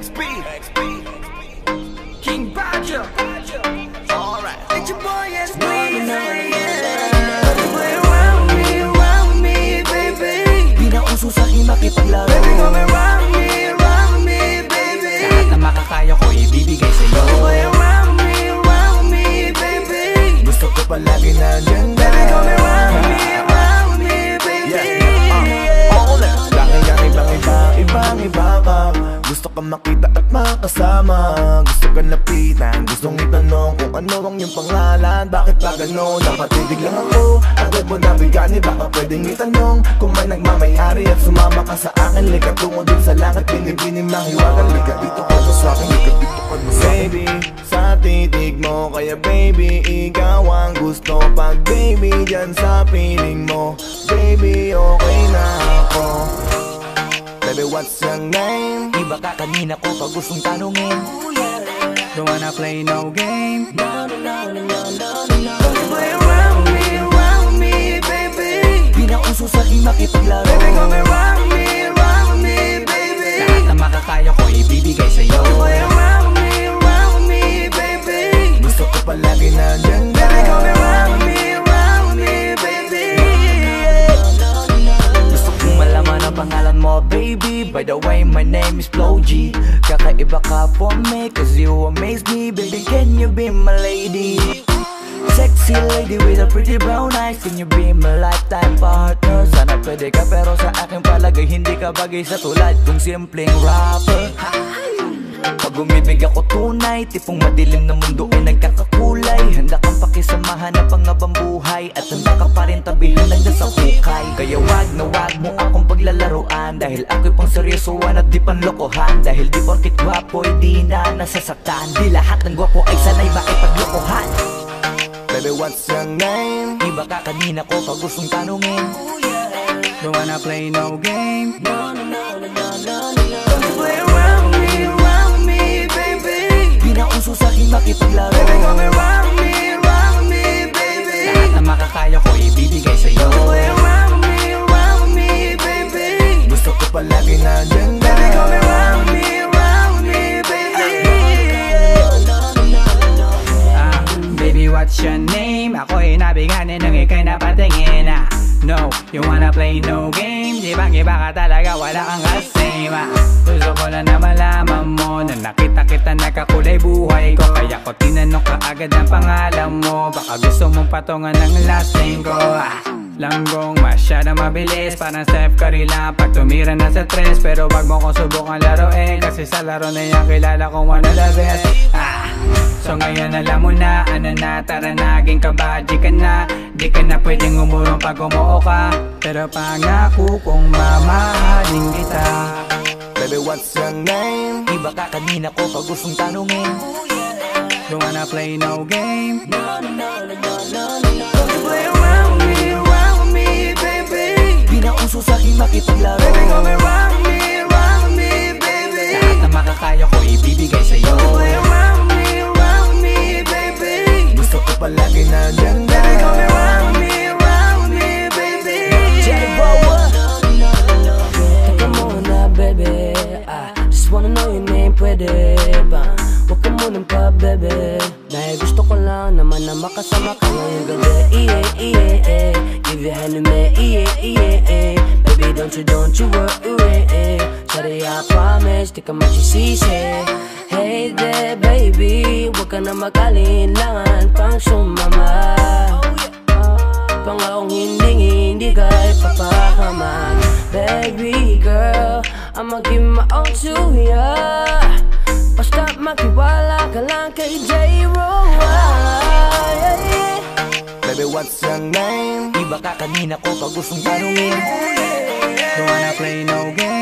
XP King Badger Alright It's your boy SB Play around me, around me, baby Di na uso sa akin Gusto ka makita at makasama. Gusto ka lapitan, gustong itanong Kung ano ang iyong pangalan, bakit ba ganon Napatidig lang ako, agad mo nabigani Baka pwedeng itanong Kung may nagmamayari at sumama ka sa akin. Lika tungo din sa langit, binibining mahiwagan Lika dito ka sa akin, lika dito ka sa Baby, sa titig mo Kaya baby, ikaw ang gusto. Pag baby, dyan sa piling mo Baby, okay na ako Baby, what's your name? Iba ka kanina ko pag gustong tanungin. Don't wanna play no game. Play around me, around me, baby. Di na uso sa akin makipaglaro. Baby, come around me, around me, baby. Lahat na makakaya ko ibibigay sa'yo. Play around me, around me, baby. Gusto ko palagi ka Baby, By the way my name is Flo G. Kakaiba ka for me Cause you amaze me. Baby can you be my lady? Sexy lady with a pretty brown eyes. Can you be my lifetime partner? Sana pwede ka pero sa akin palagay Hindi ka bagay sa tulad kong simpleng rapper. Pag umibig ako tunay Tipong madilim na mundo ay nagkakakulay Handa kang pakisamahan ng pangabang buhay At handa ka pa rin tabihan hanggang sa hukay Kaya wag na wag mo akong paglalaruan Dahil ako'y pang seryosoan at di panlokohan. Dahil di porkit gwapo ay di na nasasaktan. Di lahat ng gwapo ay sanay makipaglokohan. Baby, what's your name? Iba ka kanina ko pag gustong tanungin. Don't wanna play no game. Play around me, around me, baby. Di na uso sa akin makipaglaro. Baby, come around me, you wanna play no game Di bang iba ka talaga, wala kang kasame ah Gusto ko na na malaman mo Na nakita kita nakakulay buhay ko. Kaya ko tinanong ka agad ang pangalan mo. Baka gusto mong patungan ng last name ko. Ah Langgong masyadong mabilis. Parang Steph Curry lang pag tumira na sa tres. Pero wag mo kong subukan laruin Kasi sa laro na yan kilala kong one of the best ngayon alam mo na ano na Tara naging kabadji ka na Di ka na pwedeng umurong pag umuo ka. Pero pangako kong mamahalin kita. Baby, what's your name? Iba ka kanina ko pag gustong tanungin. Don't wanna play no game. Play Wanna know your name pwede ba? Huwag ka munang pa baby Dahil gusto ko lang naman na makasama ka ngayong gabi. Iye iye eh Give your hand to me. Iye iye eh Baby don't you don't you worry. Eh Sorry I promise di ka magsisisi. Hey there baby Huwag ka na mag-alinlangan. Pang sumama. Pangakong hindi hindi ka ipapahaman Baby girl, I'ma give my all to what's your name? Di ba ka kanina ko pa gustong tanungin? Don't wanna play no game